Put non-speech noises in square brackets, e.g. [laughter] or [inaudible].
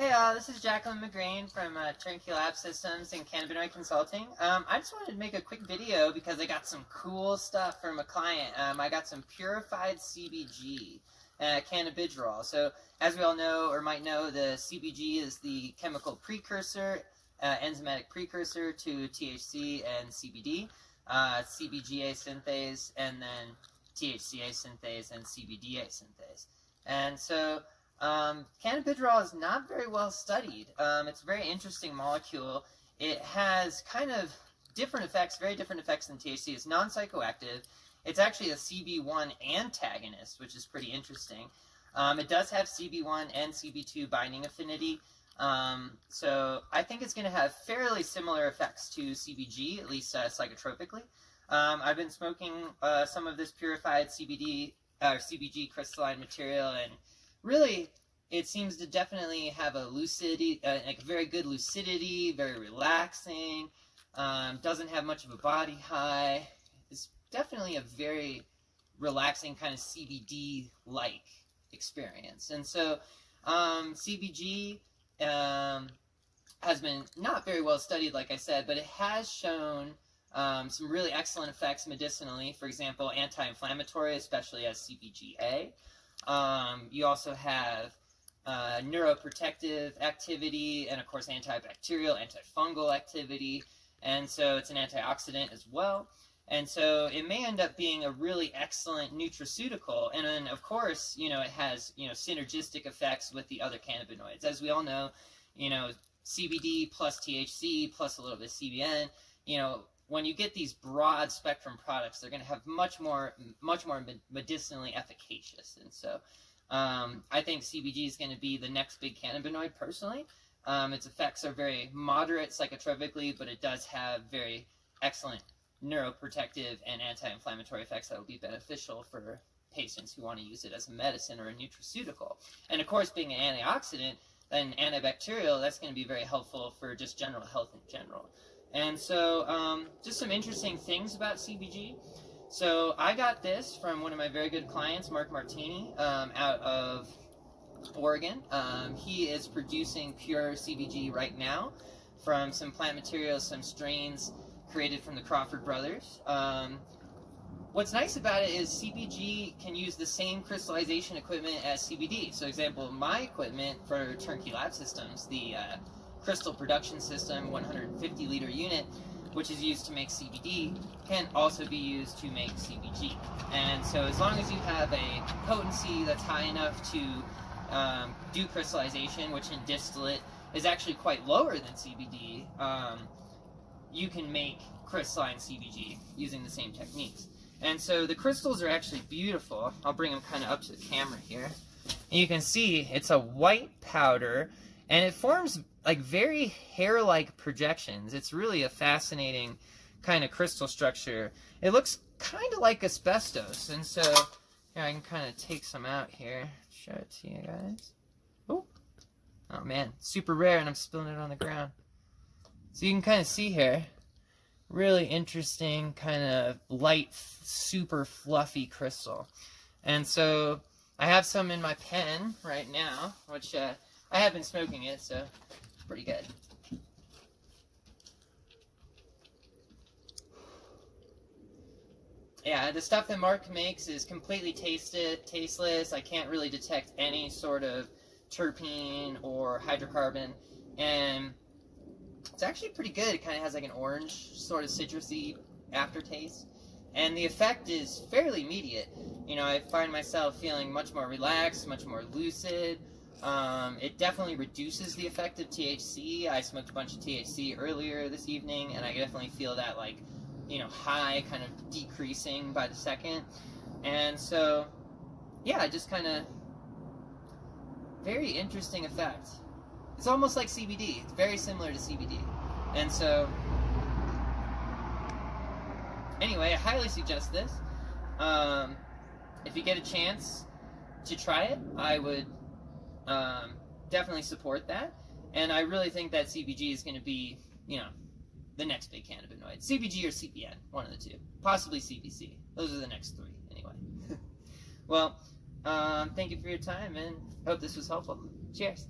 Hey, uh, this is Jacqueline McGrain from uh, Turnkey Lab Systems and Cannabinoid Consulting. Um, I just wanted to make a quick video because I got some cool stuff from a client. Um, I got some purified CBG, uh, cannabigerol. So, as we all know or might know, the CBG is the chemical precursor, uh, enzymatic precursor to THC and CBD, uh, CBGA synthase, and then THCA synthase and CBDA synthase. And so, um, cannabigerol is not very well studied. Um, it's a very interesting molecule. It has kind of different effects, very different effects than THC. It's non-psychoactive. It's actually a CB1 antagonist, which is pretty interesting. Um, it does have CB1 and CB2 binding affinity. Um, so I think it's going to have fairly similar effects to CBG, at least uh, psychotropically. Um, I've been smoking uh, some of this purified CBD or uh, CBG crystalline material, and really, it seems to definitely have a lucidity, uh, like a very good lucidity, very relaxing. Um, doesn't have much of a body high. It's definitely a very relaxing kind of CBD-like experience. And so, um, CBG um, has been not very well studied, like I said, but it has shown um, some really excellent effects medicinally. For example, anti-inflammatory, especially as CBGA. Um, you also have uh, neuroprotective activity, and of course antibacterial, antifungal activity, and so it's an antioxidant as well. And so it may end up being a really excellent nutraceutical. And then, of course, you know, it has, you know, synergistic effects with the other cannabinoids. As we all know, you know, CBD plus THC plus a little bit of CBN, you know, when you get these broad spectrum products, they're going to have much more, much more medicinally efficacious. And so, um, I think CBG is going to be the next big cannabinoid. Personally, um, its effects are very moderate psychotropically, but it does have very excellent neuroprotective and anti-inflammatory effects that will be beneficial for patients who want to use it as a medicine or a nutraceutical. And of course, being an antioxidant and antibacterial, that's going to be very helpful for just general health in general. And so, um, just some interesting things about CBG. So, I got this from one of my very good clients, Mark Martini, um, out of Oregon. Um, he is producing pure CBG right now from some plant materials, some strains created from the Crawford brothers. Um, what's nice about it is CBG can use the same crystallization equipment as CBD. So, example, my equipment for Turnkey Lab Systems, the uh, crystal production system 150 liter unit, which is used to make CBD, can also be used to make CBG. And so as long as you have a potency that's high enough to um, do crystallization, which in distillate is actually quite lower than CBD, um, you can make crystalline CBG using the same techniques. And so the crystals are actually beautiful. I'll bring them kind of up to the camera here. And you can see it's a white powder and it forms like very hair-like projections. It's really a fascinating kind of crystal structure. It looks kind of like asbestos, and so here I can kind of take some out here, show it to you guys. Oh, oh man, super rare, and I'm spilling it on the ground. So you can kind of see here, really interesting kind of light, super fluffy crystal. And so I have some in my pen right now, which uh, I have been smoking it, so pretty good. Yeah, the stuff that Mark makes is completely tasted, tasteless. I can't really detect any sort of terpene or hydrocarbon. And it's actually pretty good. It kind of has like an orange sort of citrusy aftertaste. And the effect is fairly immediate. You know, I find myself feeling much more relaxed, much more lucid, um, it definitely reduces the effect of THC. I smoked a bunch of THC earlier this evening, and I definitely feel that, like, you know, high kind of decreasing by the second. And so, yeah, just kind of very interesting effect. It's almost like CBD. It's very similar to CBD. And so, anyway, I highly suggest this. Um, if you get a chance to try it, I would um, definitely support that. And I really think that CBG is going to be, you know, the next big cannabinoid. CBG or CBN, one of the two. Possibly CBC. Those are the next three, anyway. [laughs] well, um, thank you for your time, and hope this was helpful. Cheers.